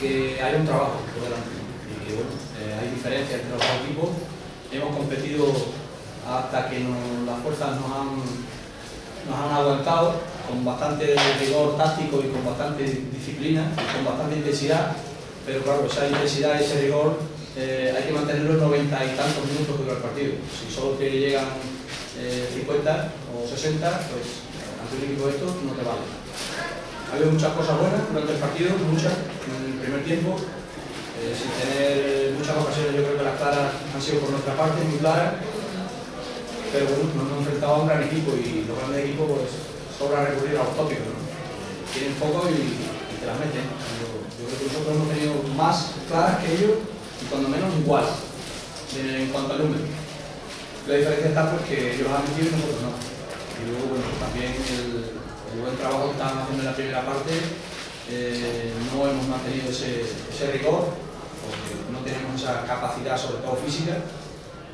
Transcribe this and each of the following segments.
que hay un trabajo por delante. Y bueno, eh, hay diferencias entre los dos equipos. Hemos competido hasta que las fuerzas nos han, nos han aguantado con bastante rigor táctico y con bastante disciplina, y con bastante intensidad, pero claro, esa intensidad ese rigor eh, hay que mantenerlo en 90 y tantos minutos que dura el partido. Si solo te llegan 50 eh, o 60, pues ante un equipo de estos no te vale. Ha habido muchas cosas buenas durante el partido, muchas, en el primer tiempo, eh, sin tener muchas ocasiones, yo creo que las claras han sido por nuestra parte, muy claras, pero bueno, nos hemos enfrentado a un gran equipo y los grandes equipos pues sobra recurrir a los tópicos, ¿no? Tienen poco y, te las meten. Yo, creo que nosotros hemos tenido más claras que ellos y cuando menos igual en cuanto al número. La diferencia está porque ellos han metido y nosotros no. Y luego, bueno, también el, el buen trabajo que estaban haciendo en la primera parte, eh, no hemos mantenido ese, ese, rigor, porque no tenemos esa capacidad, sobre todo física,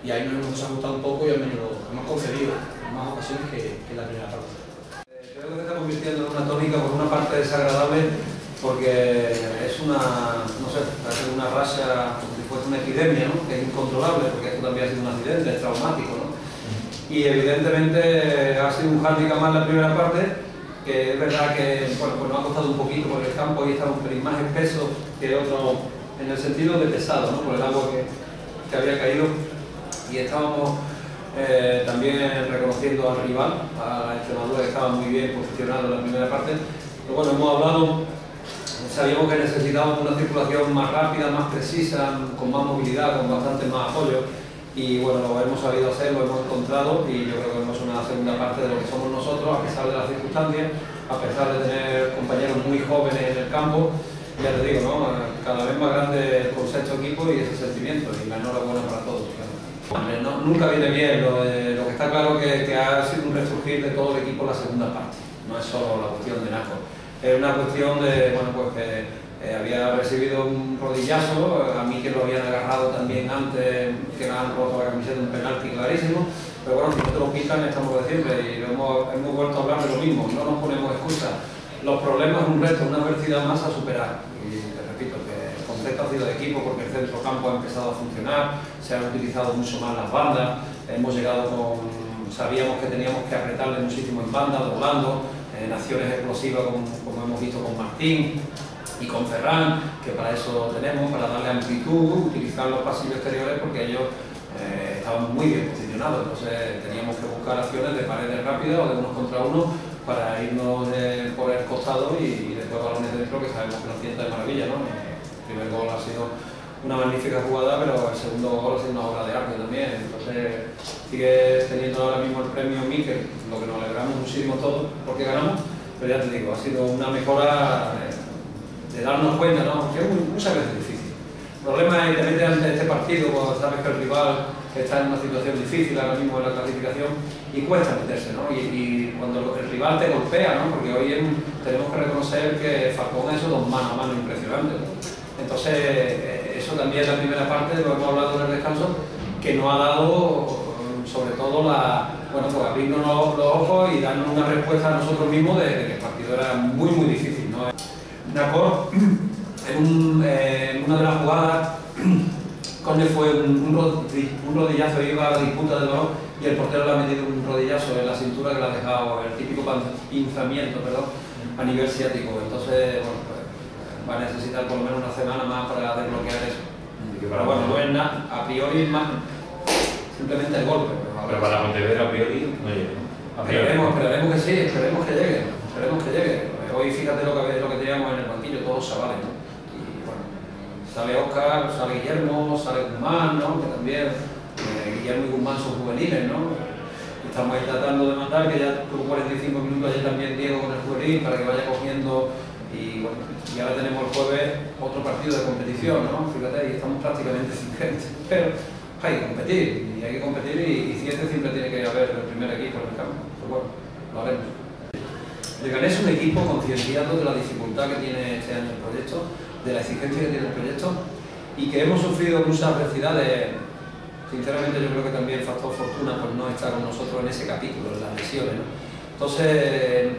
y ahí nos hemos desajustado un poco y al menos lo hemos concedido en más ocasiones que, en la primera parte. Eh, creo que se está convirtiendo en una tónica por una parte desagradable porque es una, no sé, una racha como si fuese una epidemia, ¿no? que es incontrolable, porque esto también ha sido un accidente, es traumático. ¿no? Y evidentemente ha sido un hándicap más la primera parte, que es verdad que bueno, pues nos ha costado un poquito porque el campo hoy está un pelín más espeso que otro en el sentido de pesado, ¿no? por el agua que, que había caído y estábamos eh, también reconociendo al rival, a Extremadura que estaba muy bien posicionado en la primera parte. Pero bueno, hemos hablado, sabíamos que necesitábamos una circulación más rápida, más precisa, con más movilidad, con bastante más apoyo y bueno, lo hemos sabido hacer, lo hemos encontrado y yo creo que vemos una segunda parte de lo que somos nosotros, a pesar de las circunstancias, a pesar de tener compañeros muy jóvenes en el campo, ya te digo, ¿no? cada vez más grande el concepto equipo y ese sentimiento, y la enhorabuena para todos. No, nunca viene bien, lo, lo, que está claro que, que ha sido un resurgir de todo el equipo en la segunda parte, no es solo la cuestión de Naco, es una cuestión de, bueno, pues que eh, había recibido un rodillazo, a mí que lo habían agarrado también antes, que me han roto la camiseta un penalti clarísimo, pero bueno, si no te lo quitan estamos de siempre y hemos, hemos vuelto a hablar de lo mismo, no nos ponemos excusas. Los problemas un reto, una adversidad más a superar. Y te repito que el concepto ha sido de equipo porque el centro campo ha empezado a funcionar, se han utilizado mucho más las bandas, hemos llegado con, sabíamos que teníamos que apretarle muchísimo en banda, doblando, en acciones explosivas como hemos visto con Martín, y con Ferran, que para eso tenemos, para darle amplitud, utilizar los pasillos exteriores porque ellos eh, estaban muy bien posicionados, entonces teníamos que buscar acciones de paredes rápidas o de unos contra uno para irnos por el costado y, después balones dentro que sabemos que nos sienta de maravilla. ¿no? El primer gol ha sido una magnífica jugada, pero el segundo gol ha sido una obra de arte también. Entonces sigue teniendo ahora mismo el premio Mikel, lo que nos alegramos muchísimo todos porque ganamos, pero ya te digo, ha sido una mejora eh, de darnos cuenta, ¿no? Es muchas veces difícil. El problema es que metes ante este partido cuando sabes que el rival está en una situación difícil ahora mismo en la clasificación y cuesta meterse, ¿no? Y, cuando el rival te golpea, ¿no? Porque hoy tenemos que reconocer que Falcón ha hecho dos manos a mano impresionantes. Entonces, eh, eso también es la primera parte, de lo que hemos hablado en el descanso, que nos ha dado sobre todo la, bueno, pues abrirnos los, ojos y darnos una respuesta a nosotros mismos de, de que el partido era muy, muy difícil. ¿no? Nacor, en, eh, una de las jugadas, Conde fue un, un, rodillazo, iba a la disputa del balón y el portero le ha metido un rodillazo en la cintura que le ha dejado el típico pinzamiento perdón, a nivel ciático. Entonces, bueno, pues, va a necesitar por lo menos una semana más para desbloquear eso. Pero bueno, no es nada, a priori es más simplemente el golpe. Pero, para Montevideo a priori no llega. Esperemos, esperemos que sí, esperemos que llegue, esperemos que llegue hoy fíjate lo que, lo que teníamos en el banquillo, todos chavales, ¿no? Y bueno, sale Oscar, sale Guillermo, sale Guzmán, ¿no? Que también, eh, Guillermo y Guzmán son juveniles, ¿no? estamos ahí tratando de matar, que ya tuvo 45 minutos ayer también Diego con el juvenil para que vaya cogiendo y bueno, y ahora tenemos el jueves otro partido de competición, ¿no? Fíjate, y estamos prácticamente sin gente, pero hay que competir, y hay que competir y, y si siempre tiene que haber el primer equipo en el campo, pues bueno, lo haremos. Leganés es un equipo concienciado de la dificultad que tiene este año el proyecto, de la exigencia que tiene el proyecto y que hemos sufrido muchas adversidades. Sinceramente yo creo que también el factor fortuna pues, no está con nosotros en ese capítulo, en las lesiones. Entonces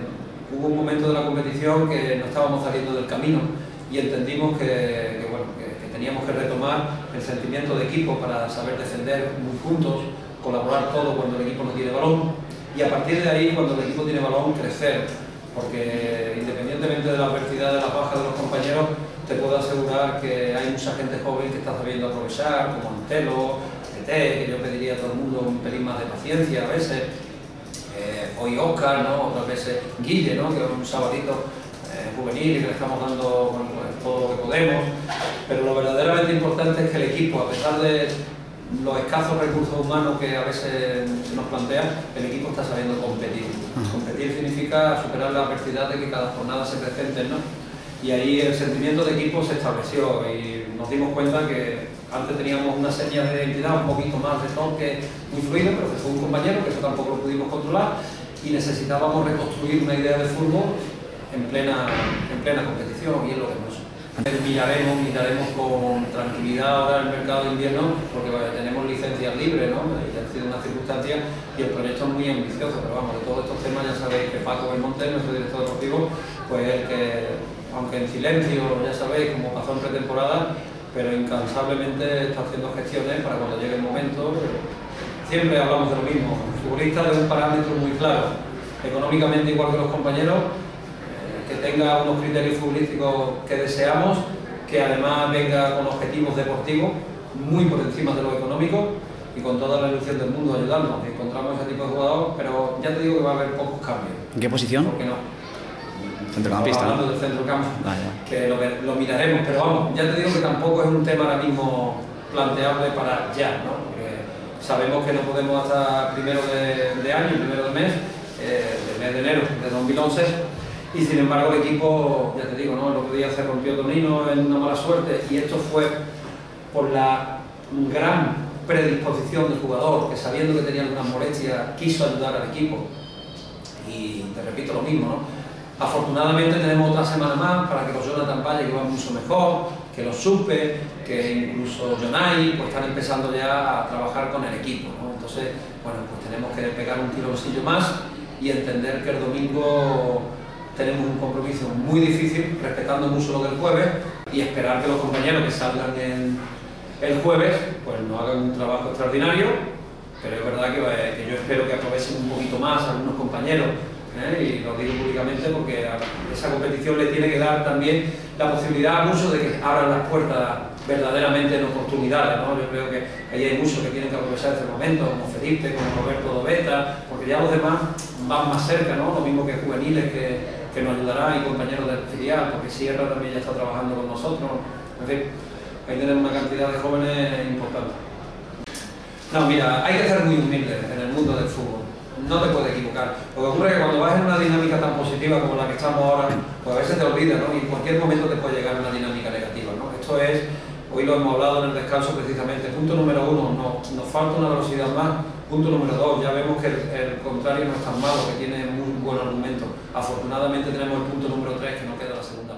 hubo un momento de la competición que no estábamos saliendo del camino y entendimos que, bueno, que, teníamos que retomar el sentimiento de equipo para saber defender muy juntos, colaborar todo cuando el equipo no tiene balón y a partir de ahí, cuando el equipo tiene balón, crecer, porque independientemente de la adversidad de la baja de los compañeros, te puedo asegurar que hay mucha gente joven que está sabiendo aprovechar, como Antelo, ET, que yo pediría a todo el mundo un pelín más de paciencia a veces, eh, hoy Oscar, ¿no? otras veces Guille, ¿no? que es un sabadito eh, juvenil y que le estamos dando pues, todo lo que podemos, pero lo verdaderamente importante es que el equipo, a pesar de los escasos recursos humanos que a veces se nos plantean, el equipo está sabiendo competir. Competir significa superar la adversidad de que cada jornada se presente, ¿no? Y ahí el sentimiento de equipo se estableció y nos dimos cuenta que antes teníamos una señal de identidad un poquito más de toque muy fluido, pero que fue un compañero, que eso tampoco lo pudimos controlar, y necesitábamos reconstruir una idea de fútbol en plena, en plena competición, y es lo que nos Miraremos, miraremos con tranquilidad ahora el mercado de invierno porque tenemos licencias libres, ¿no? Y ha sido una circunstancia y el proyecto es muy ambicioso, pero vamos, de todos estos temas ya sabéis que Paco Belmonte, nuestro director deportivo, pues el que, aunque en silencio, ya sabéis, como pasó en pretemporada, pero incansablemente está haciendo gestiones para cuando llegue el momento. Siempre hablamos de lo mismo, futbolista de un parámetro muy claro, económicamente igual que los compañeros, tenga unos criterios futbolísticos que deseamos, que además venga con objetivos deportivos muy por encima de lo económico y con toda la ilusión del mundo ayudarnos. Encontramos ese tipo de jugador, pero ya te digo que va a haber pocos cambios. ¿En qué posición? ¿Por qué no? Centrocampista. Hablando del centrocampo, que lo, miraremos, pero vamos, ya te digo que tampoco es un tema ahora mismo planteable para ya, ¿no? Porque sabemos que no podemos hasta primero de, año, primero de mes, eh, del mes de enero de 2011, y sin embargo el equipo, ya te digo, ¿no? el otro día se rompió Tonino en una mala suerte y esto fue por la gran predisposición del jugador que sabiendo que tenía algunas molestias quiso ayudar al equipo y te repito lo mismo, ¿no? Afortunadamente tenemos otra semana más para que los Jonathan Valle que van mucho mejor, que los Supe, que incluso Jonai pues están empezando ya a trabajar con el equipo, ¿no? Entonces, bueno, pues tenemos que pegar un tironcillo más y entender que el domingo tenemos un compromiso muy difícil, respetando mucho lo del jueves y esperar que los compañeros que salgan el jueves pues no hagan un trabajo extraordinario, pero es verdad que, eh, yo espero que aprovechen un poquito más a algunos compañeros ¿eh? y lo digo públicamente porque a esa competición le tiene que dar también la posibilidad a muchos de que abran las puertas verdaderamente en oportunidades. ¿no? Yo creo que ahí hay muchos que tienen que aprovechar ese momento, como Felipe, como Roberto Dobeta, porque ya los demás van más cerca, ¿no? lo mismo que juveniles que que nos ayudará y compañeros del filial, porque Sierra también ya está trabajando con nosotros. En fin, ahí tenemos una cantidad de jóvenes importante. No, mira, hay que ser muy humilde en el mundo del fútbol. No te puedes equivocar. Lo que ocurre es que cuando vas en una dinámica tan positiva como la que estamos ahora, pues a veces te olvidas, ¿no? Y en cualquier momento te puede llegar una dinámica negativa, ¿no? Esto es, hoy lo hemos hablado en el descanso precisamente, punto número uno, no, nos falta una velocidad más Punto número dos, ya vemos que el, contrario no es tan malo, que tiene muy buen argumento. Afortunadamente tenemos el punto número tres, que no queda la segunda.